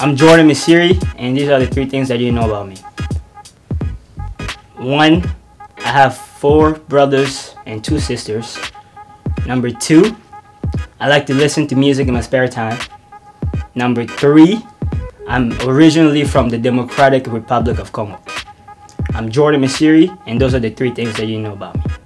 I'm Jordan Misiri, and these are the three things that you know about me. One, I have four brothers and two sisters. Number two, I like to listen to music in my spare time. Number three, I'm originally from the Democratic Republic of Congo. I'm Jordan Misiri, and those are the three things that you know about me.